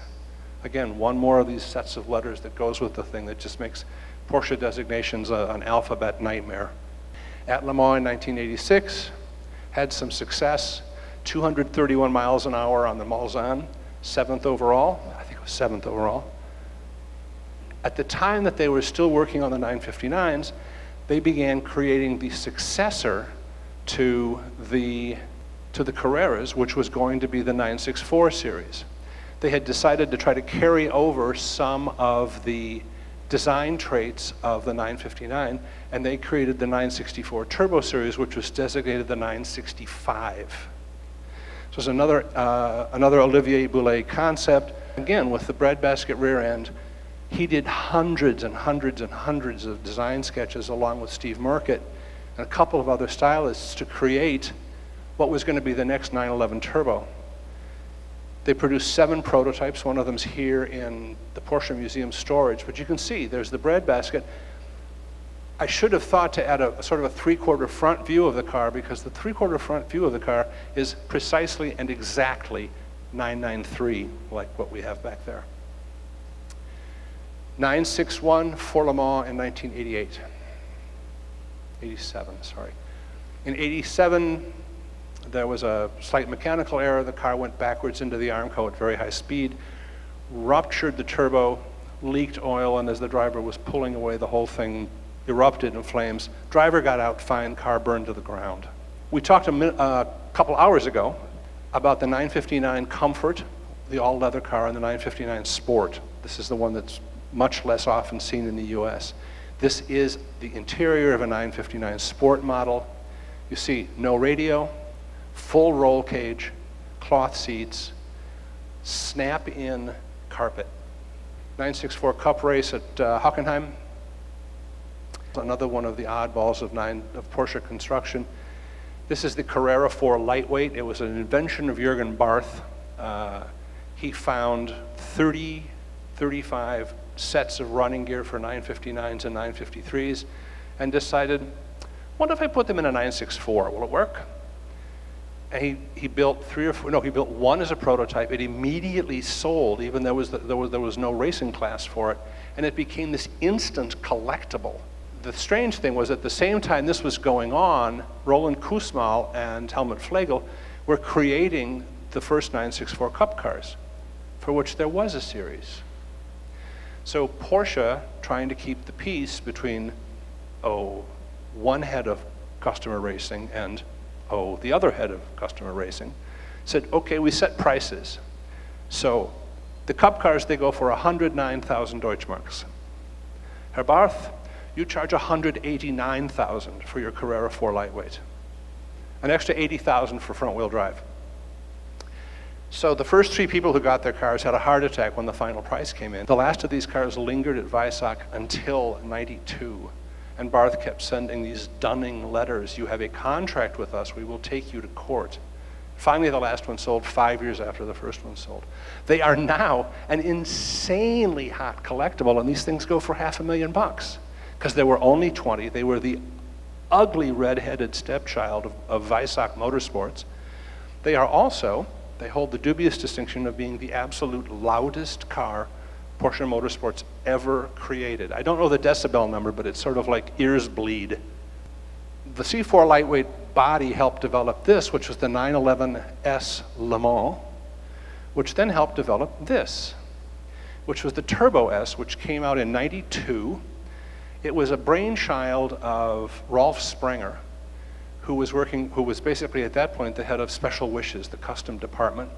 Speaker 1: Again, one more of these sets of letters that goes with the thing that just makes Porsche designations a, an alphabet nightmare. At Le Mans in 1986, had some success, 231 miles an hour on the Mulsanne, seventh overall, I think it was seventh overall. At the time that they were still working on the 959s, they began creating the successor to the, to the Carreras, which was going to be the 964 series. They had decided to try to carry over some of the design traits of the 959, and they created the 964 Turbo Series, which was designated the 965. So it's another, uh, another Olivier Boulet concept. Again, with the breadbasket rear end, he did hundreds and hundreds and hundreds of design sketches along with Steve Murkett and a couple of other stylists to create what was going to be the next 911 Turbo. They produced seven prototypes. One of them's here in the Porsche Museum storage. But you can see there's the bread basket. I should have thought to add a, sort of a three-quarter front view of the car because the three-quarter front view of the car is precisely and exactly 993, like what we have back there. 961 for Le Mans in 1988. 87, sorry. In 87, there was a slight mechanical error. The car went backwards into the Armco at very high speed, ruptured the turbo, leaked oil, and as the driver was pulling away, the whole thing erupted in flames. Driver got out fine, car burned to the ground. We talked a uh, couple hours ago about the 959 Comfort, the all-leather car, and the 959 Sport. This is the one that's much less often seen in the US. This is the interior of a 959 Sport model. You see no radio, full roll cage, cloth seats, snap-in carpet. 964 Cup race at uh, Hockenheim. Another one of the oddballs of, nine, of Porsche construction. This is the Carrera 4 lightweight. It was an invention of Jürgen Barth. Uh, he found 30, 35 sets of running gear for 959s and 953s and decided, what if I put them in a 964? Will it work? And he, he built three or four, no, he built one as a prototype. It immediately sold, even though there was, the, there, was, there was no racing class for it. And it became this instant collectible. The strange thing was at the same time this was going on, Roland Kussmaul and Helmut Flegl were creating the first 964 Cup cars, for which there was a series. So Porsche, trying to keep the peace between, oh, one head of customer racing and oh, the other head of customer racing, said, okay, we set prices. So the Cup cars, they go for 109,000 Deutschmarks. Herr Barth, you charge 189,000 for your Carrera 4 lightweight. An extra 80,000 for front wheel drive. So the first three people who got their cars had a heart attack when the final price came in. The last of these cars lingered at Weissach until 92. And Barth kept sending these dunning letters. You have a contract with us. We will take you to court. Finally, the last one sold five years after the first one sold. They are now an insanely hot collectible, and these things go for half a million bucks because there were only 20. They were the ugly red-headed stepchild of, of Weissach Motorsports. They are also, they hold the dubious distinction of being the absolute loudest car Porsche Motorsports ever created. I don't know the decibel number, but it's sort of like ears bleed. The C4 lightweight body helped develop this, which was the 911S Le Mans, which then helped develop this, which was the Turbo S, which came out in 92. It was a brainchild of Rolf Sprenger, who was working, who was basically at that point the head of Special Wishes, the custom department.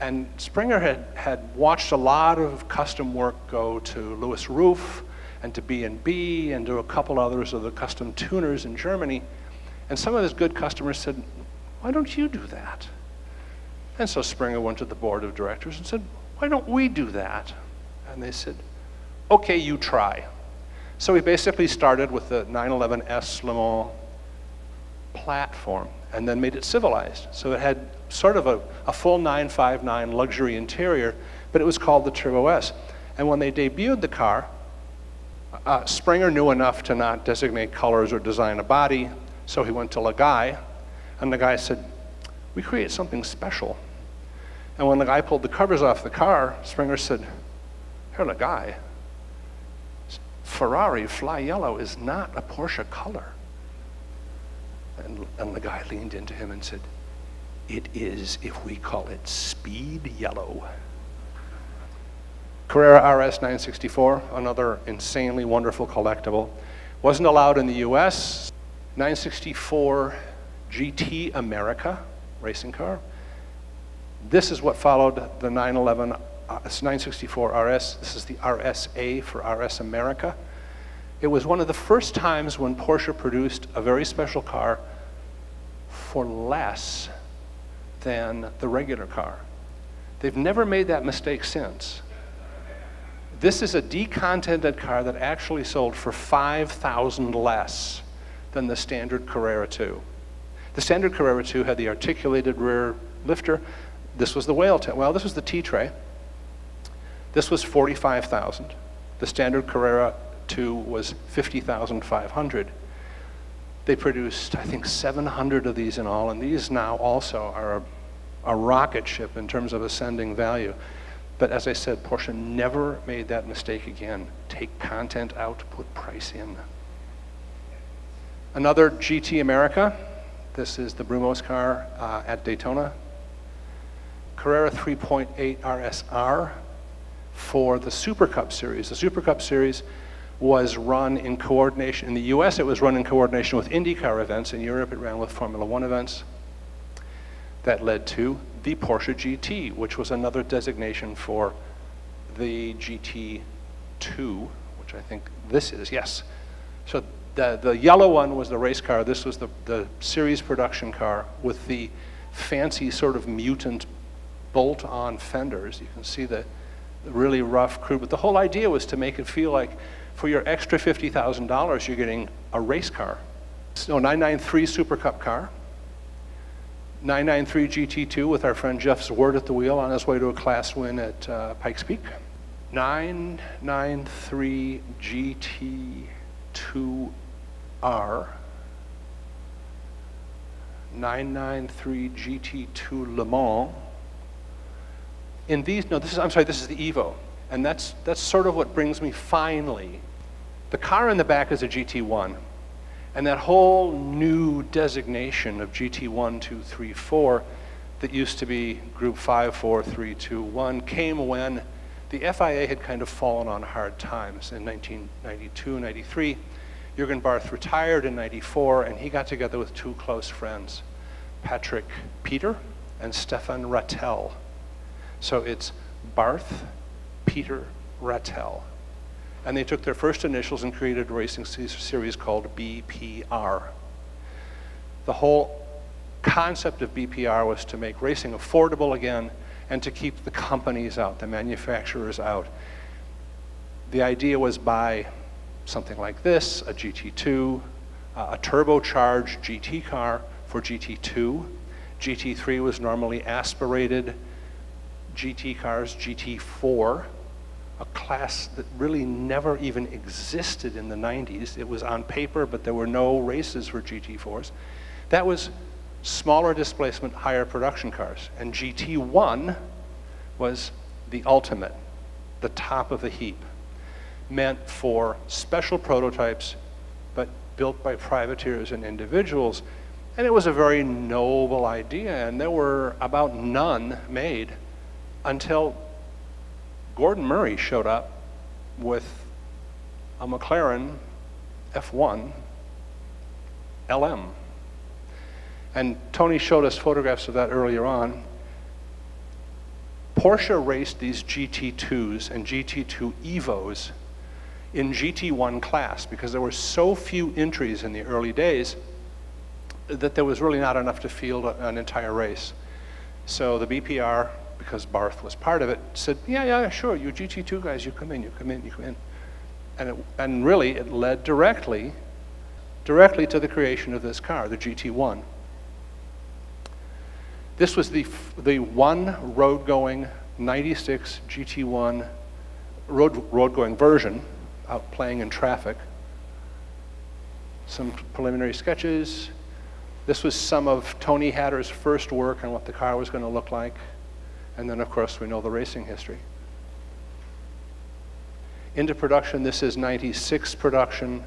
Speaker 1: And Sprenger had, had watched a lot of custom work go to Louis Ruf and to B&B and to a couple others of the custom tuners in Germany. And some of his good customers said, why don't you do that? And so Sprenger went to the board of directors and said, why don't we do that? And they said, okay, you try. So he basically started with the 911S Le Mans platform and then made it civilized. So it had sort of a, a full 959 luxury interior, but it was called the Turbo S. And when they debuted the car, uh, Sprenger knew enough to not designate colors or design a body, so he went to Lagaay, and the guy said, we create something special. And when the guy pulled the covers off the car, Sprenger said, Herr Lagaay, Ferrari fly yellow is not a Porsche color. And, and the guy leaned into him and said, It is if we call it speed yellow. Carrera RS 964, another insanely wonderful collectible. Wasn't allowed in the US. 964 GT America racing car. This is what followed the 911 uh, 964 RS. This is the RSA for RS America. It was one of the first times when Porsche produced a very special car for less than the regular car. They've never made that mistake since. This is a decontented car that actually sold for 5,000 less than the standard Carrera 2. The standard Carrera 2 had the articulated rear lifter. This was the whale tail. Well, this was the T-tray. This was 45,000. The standard Carrera 2 was 50,500. They produced, I think, 700 of these in all, and these now also are a, rocket ship in terms of ascending value. But as I said, Porsche never made that mistake again. Take content out, put price in. Another GT America. This is the Brumos car uh, at Daytona. Carrera 3.8 RSR for the Super Cup Series. The Super Cup Series was run in coordination, in the US it was run in coordination with IndyCar events, in Europe it ran with Formula One events. That led to the Porsche GT, which was another designation for the GT2, which I think this is, yes. So the, the yellow one was the race car. This was the, the series production car with the fancy sort of mutant bolt-on fenders. You can see the, really rough crude, but the whole idea was to make it feel like for your extra $50,000, you're getting a race car. So 993 Super Cup car, 993 GT2 with our friend Jeff Zwart at the wheel on his way to a class win at uh, Pikes Peak. 993 GT2R. 993 GT2 Le Mans. In these, no, this is, I'm sorry, this is the Evo. And that's, that's sort of what brings me finally. The car in the back is a GT1. And that whole new designation of GT1, 2, 3, 4 that used to be Group 5, 4, 3, 2, 1 came when the FIA had kind of fallen on hard times in 1992, 93. Jürgen Barth retired in 94 and he got together with two close friends, Patrick Peter and Stefan Ratel. So it's Barth, Peter, Ratel and they took their first initials and created a racing series called BPR. The whole concept of BPR was to make racing affordable again and to keep the companies out, the manufacturers out. The idea was buy something like this, a GT2, uh, a turbocharged GT car for GT2. GT3 was normally aspirated GT cars, GT4 a class that really never even existed in the 90s. It was on paper, but there were no races for GT4s. That was smaller displacement, higher production cars. And GT1 was the ultimate, the top of the heap, meant for special prototypes, but built by privateers and individuals. And it was a very noble idea, and there were about none made until Gordon Murray showed up with a McLaren F1 LM. And Tony showed us photographs of that earlier on. Porsche raced these GT2s and GT2 Evos in GT1 class because there were so few entries in the early days that there was really not enough to field an entire race. So the BPR because Barth was part of it, said, yeah, yeah, sure, you GT2 guys, you come in, you come in, you come in. And, it, and really, it led directly, directly to the creation of this car, the GT1. This was the, the one road-going 96 GT1 road, road-going version out playing in traffic. Some preliminary sketches. This was some of Tony Hatter's first work on what the car was going to look like. And then, of course, we know the racing history. Into production, this is 96 production.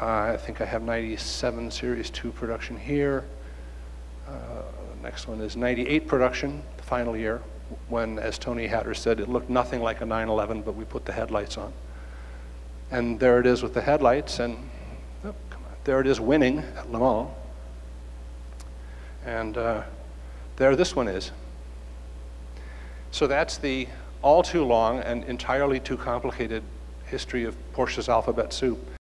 Speaker 1: Uh, I think I have 97 Series 2 production here. Uh, next one is 98 production, the final year, when, as Tony Hatter said, it looked nothing like a 911, but we put the headlights on. And there it is with the headlights, and oh, on, there it is winning at Le Mans. And uh, there this one is. So that's the all too long and entirely too complicated history of Porsche's alphabet soup.